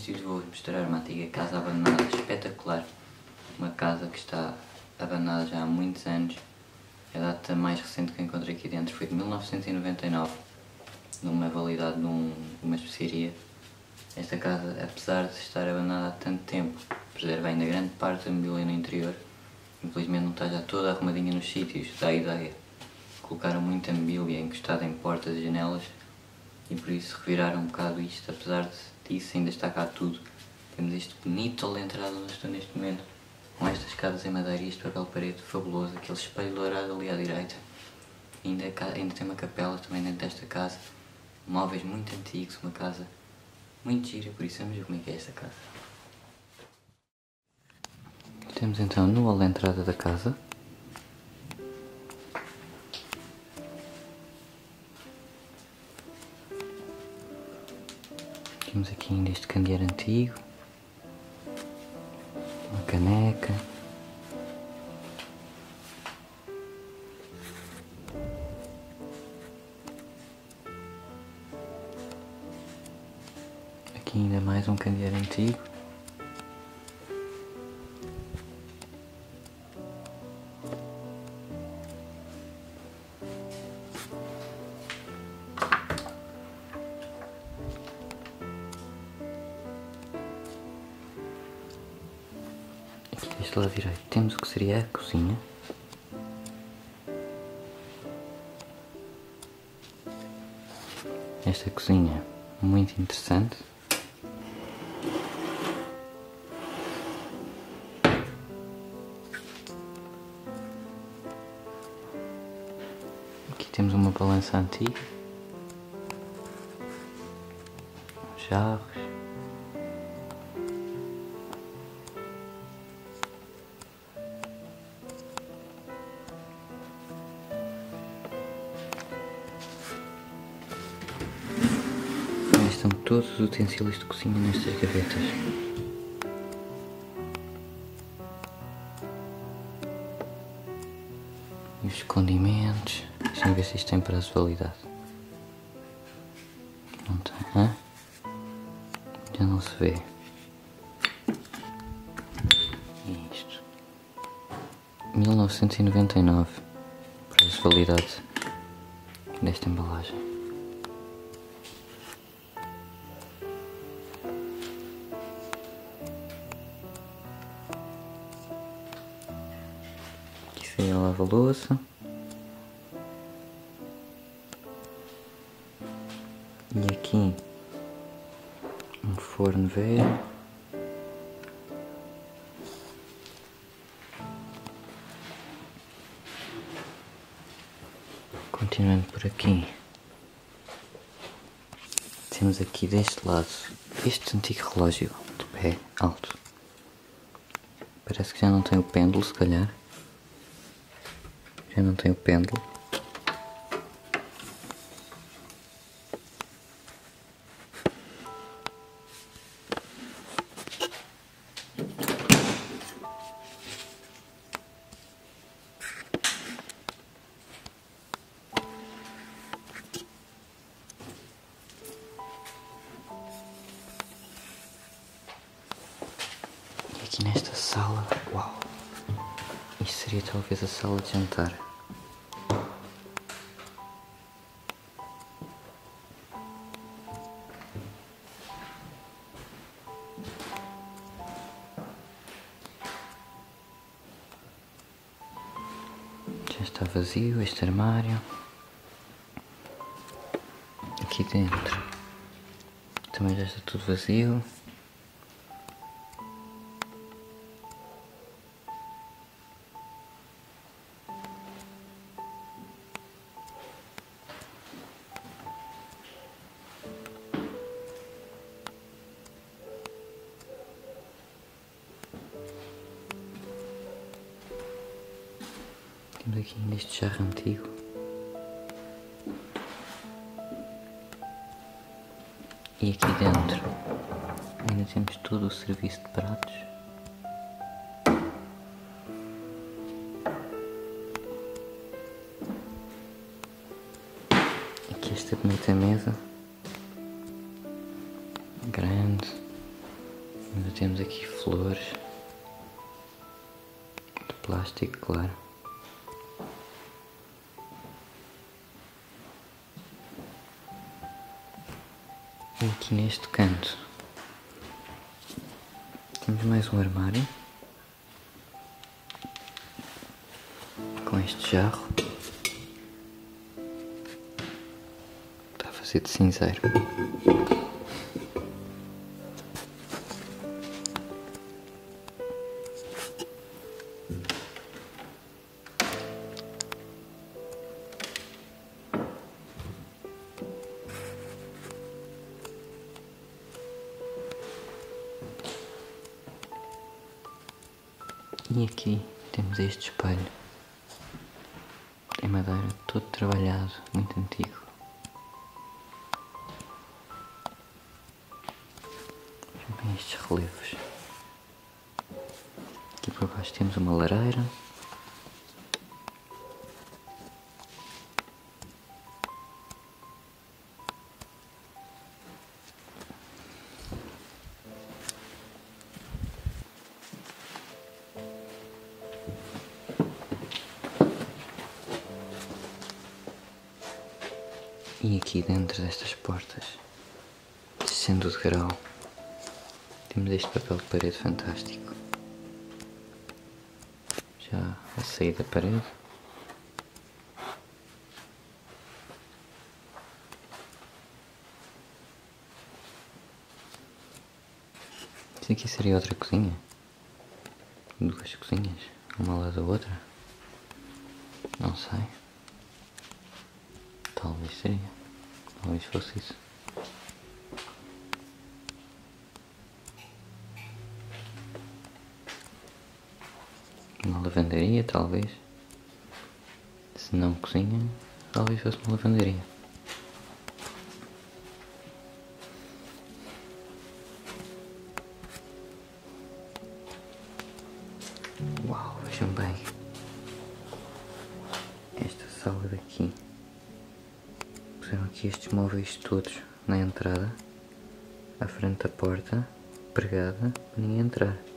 mais um vídeo. Hoje neste vídeo vou mostrar uma antiga casa abandonada espetacular. Uma casa que está abandonada já há muitos anos. A data mais recente que encontrei aqui dentro foi de 1999, numa validade de um, uma especiaria. Esta casa, apesar de estar abandonada há tanto tempo, preserva ainda grande parte da mobília no interior. Infelizmente não está já toda arrumadinha nos sítios, dá a ideia. Colocaram muita mobília encostada em portas e janelas e por isso reviraram um bocado isto, apesar disso ainda está cá tudo. Temos este bonito entrada onde estou neste momento, com estas escadas em madeira e este papel parede fabuloso, aquele espelho dourado ali à direita. Ainda, ainda tem uma capela também dentro desta casa, móveis muito antigos, uma casa muito gira, por isso vamos ver como é que é esta casa. Temos então no hall de entrada da casa Temos aqui ainda este candeeiro antigo, uma caneca. Aqui ainda mais um candeeiro antigo. Temos uma balança antiga. Jarros. estão todos os utensílios de cozinha nestas gavetas. E os condimentos. Deixa-me ver se isto tem prazo de validade. Não tem, hã? Já não se vê. Isto. 1999. Prazo de validade desta embalagem. Aqui a lava-louça. Aqui um forno velho. Continuando por aqui. Temos aqui deste lado este antigo relógio de pé alto. Parece que já não tem o pêndulo, se calhar. Já não tem o pêndulo. Jantar. Já está vazio este armário. Aqui dentro também já está tudo vazio. Esta bonita mesa. Grande. Ainda temos aqui flores de plástico, claro. E aqui neste canto temos mais um armário com este jarro. De cinzeiro. E aqui temos este espelho em madeira, todo trabalhado, muito antigo. Relevos. Aqui por baixo temos uma lareira. E aqui dentro destas portas, descendo de grau, temos este papel de parede fantástico. Já a sair da parede. Isto aqui seria outra cozinha. Duas cozinhas, uma lá da outra. Não sei. Talvez seria. Talvez fosse isso. Uma lavanderia, talvez. Se não cozinha, talvez fosse uma lavanderia. Uau, vejam bem. Esta sala daqui. Puseram aqui estes móveis todos na entrada, à frente da porta, pregada, para ninguém entrar.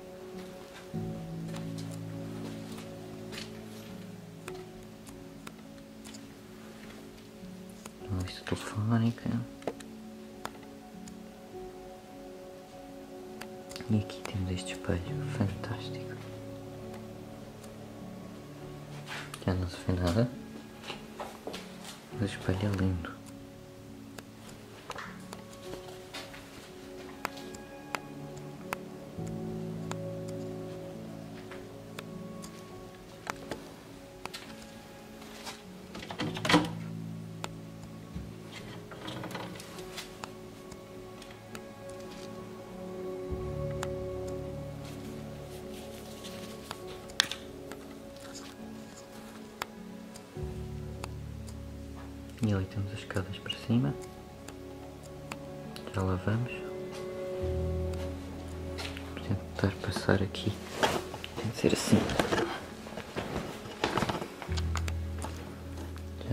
E aqui temos este espelho fantástico. Já não se vê nada. Mas o espelho é lindo.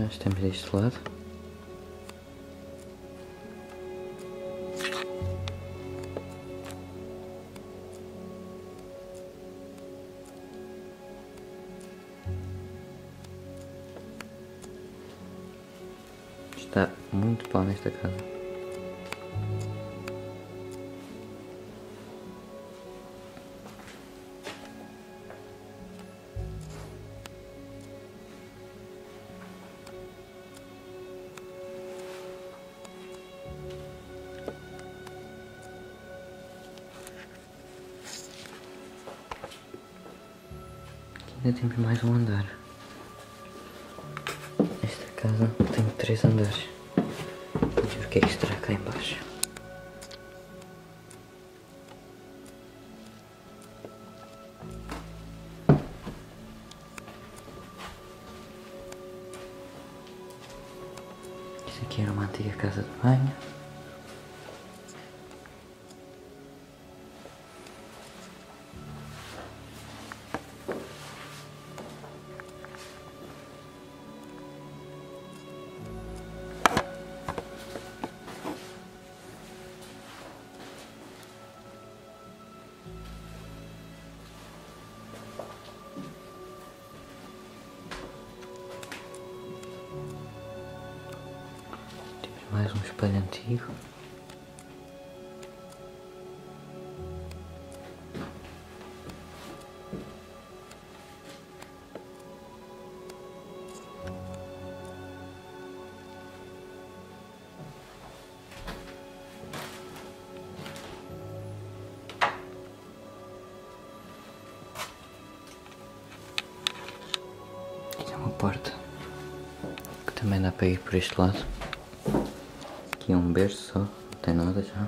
Já estamos deste lado. Está muito pau nesta casa. Temos mais um andar. Esta casa tem três andares. Vamos ver o que é que estará cá embaixo. Espelho antigo. É uma porta que também dá para ir por este lado. Um só, não tem nada já.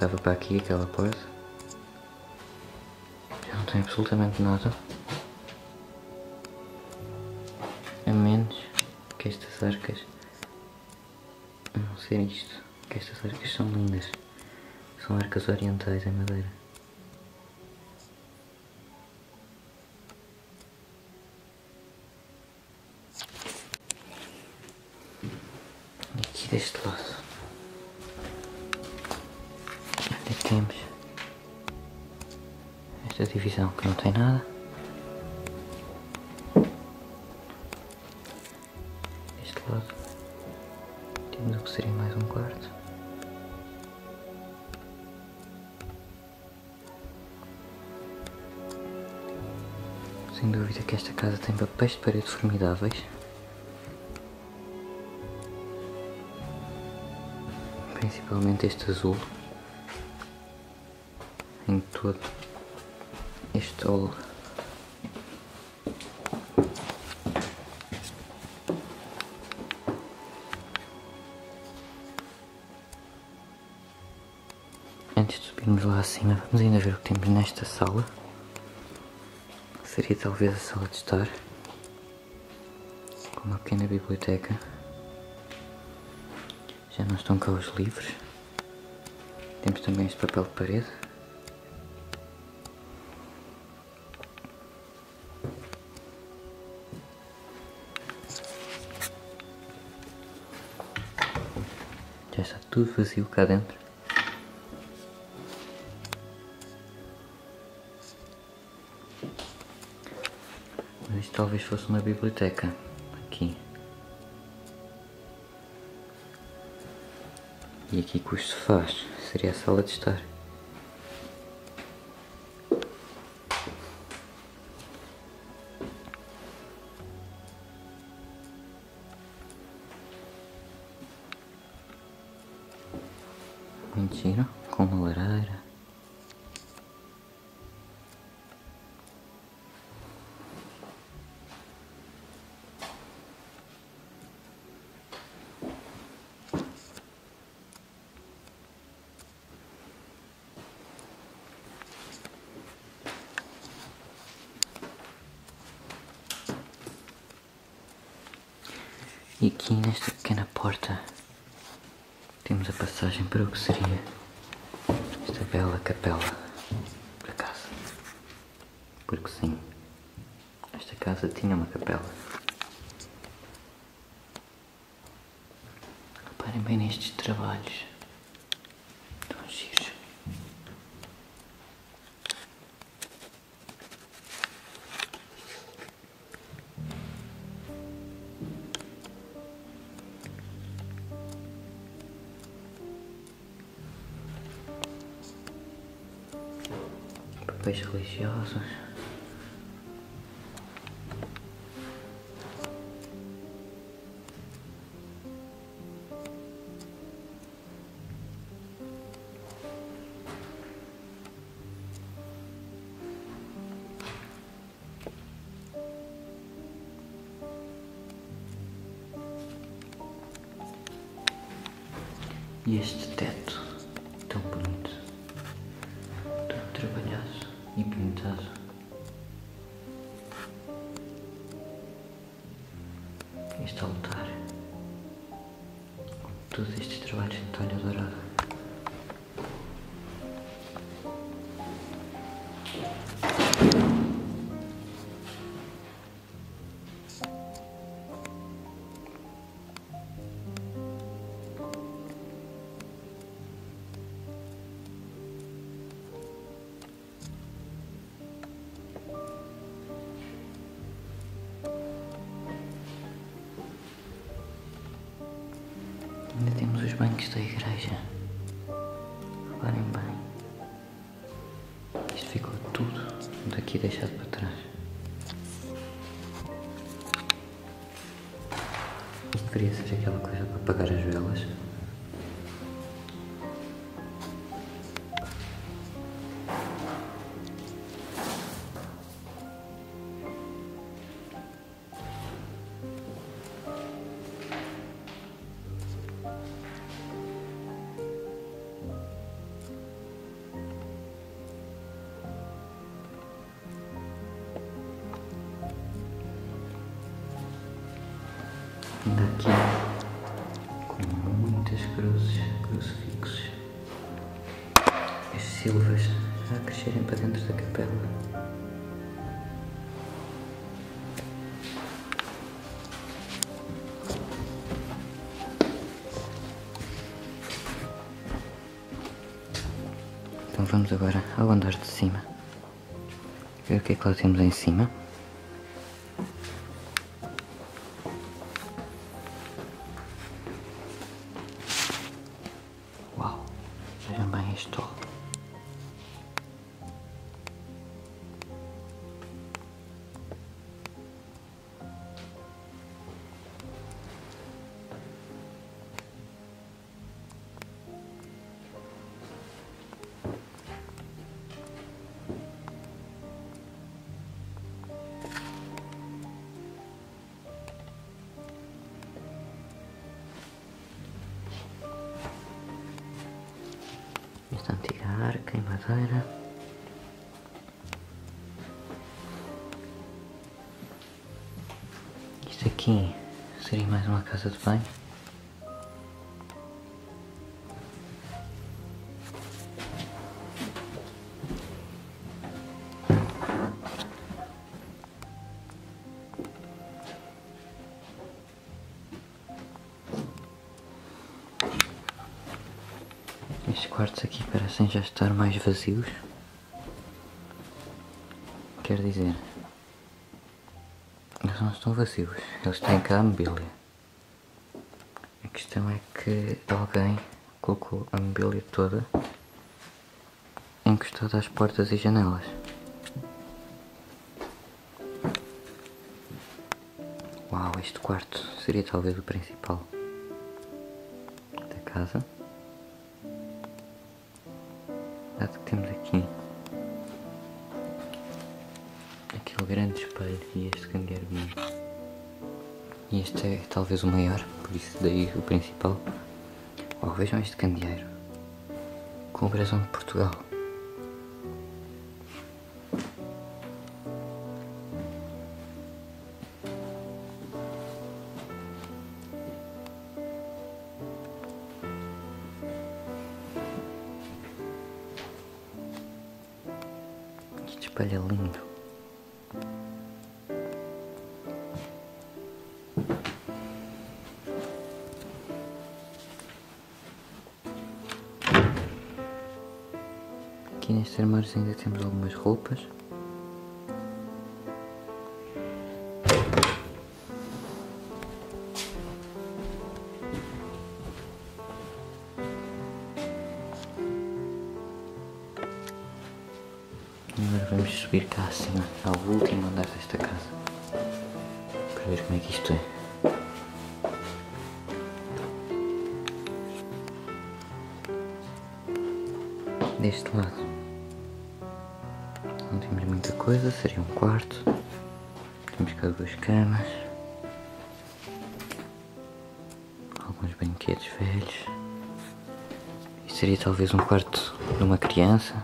Dava para aqui aquela porta. Já não tem absolutamente nada. A menos que estas arcas não ser isto. Que estas arcas são lindas. São arcas orientais em madeira. Que não tem nada. Deste lado temos o que seria mais um quarto. Sem dúvida que esta casa tem papéis de parede formidáveis. Principalmente este azul. Em todo hall. Antes de subirmos lá acima, vamos ainda ver o que temos nesta sala. Seria talvez a sala de estar. Com uma pequena biblioteca. Já não estão cá os livros. Temos também este papel de parede. Já está tudo vazio cá dentro. Mas isto talvez fosse uma biblioteca. Aqui. E aqui com os sofás. Seria a sala de estar. E aqui nesta pequena porta temos a passagem para o que seria esta bela capela para casa. Porque sim, esta casa tinha uma capela. Reparem bem nestes trabalhos. Papéis religiosos. E Este altar, com todos estes trabalhos de talha dourada. Deixado para trás. Deveria ser aquela coisa para apagar as velas. Vamos agora ao andar de cima. Ver o que é que lá temos em cima. Madeira. Isto aqui seria mais uma casa de banho. Já estar mais vazios. Quer dizer, eles não estão vazios, eles têm cá a mobília. A questão é que alguém colocou a mobília toda encostada às portas e janelas. Uau, este quarto seria talvez o principal da casa. Talvez o maior, por isso daí o principal. Oh, vejam este candeeiro com o brasão de Portugal. Este espelho lindo. Aqui neste armário ainda temos algumas roupas. Agora vamos subir cá acima, ao último andar desta casa. Para ver como é que isto é. Deste lado. Não temos muita coisa, seria um quarto. Temos cá duas camas. Alguns brinquedos velhos. Isto seria talvez um quarto de uma criança.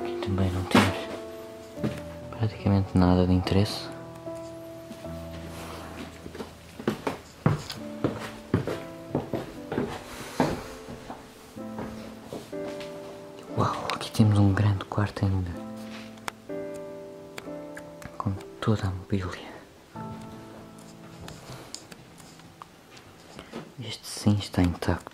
Aqui também não temos praticamente nada de interesse. Temos um grande quarto ainda. Com toda a mobília. Este sim está intacto.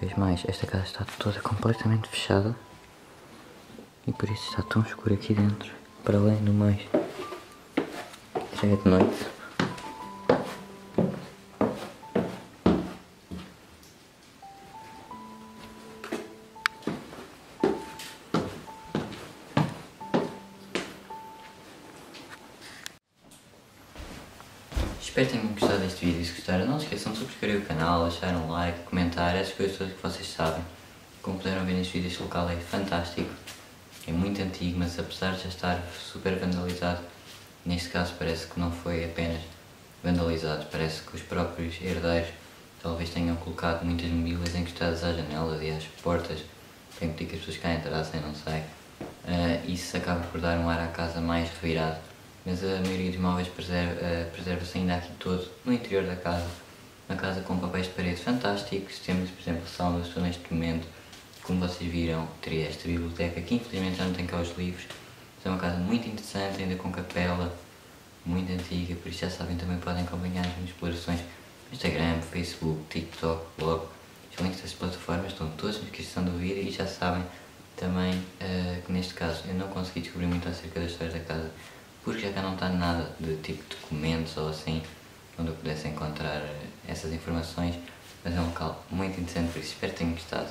Vez mais, esta casa está toda completamente fechada e por isso está tão escuro aqui dentro, para além no mais. Já é de noite. Espero que tenham gostado deste vídeo. Se gostaram não se esqueçam de subscrever o canal, deixar um like, comentar, essas coisas todas que vocês sabem. Como puderam ver neste vídeo este local é fantástico, é muito antigo mas apesar de já estar super vandalizado, neste caso parece que não foi apenas vandalizado, parece que os próprios herdeiros talvez tenham colocado muitas mobílias encostadas às janelas e às portas, para impedir que as pessoas cá entrassem, não sei. Uh, isso acaba por dar um ar à casa mais revirado mas a maioria dos móveis preserva-se uh, preserva ainda aqui todo, no interior da casa. Uma casa com papéis de parede fantásticos, temos, por exemplo, sala onde neste momento, como vocês viram, teria esta biblioteca, que infelizmente já não tem cá os livros, mas é uma casa muito interessante, ainda com capela, muito antiga, por isso já sabem, também podem acompanhar as minhas explorações no Instagram, Facebook, TikTok, blog, os links das plataformas estão todos na descrição do vídeo e já sabem também uh, que neste caso eu não consegui descobrir muito acerca da história da casa, porque já cá não está nada de tipo documentos ou assim onde eu pudesse encontrar essas informações, mas é um local muito interessante, por isso espero que tenham gostado.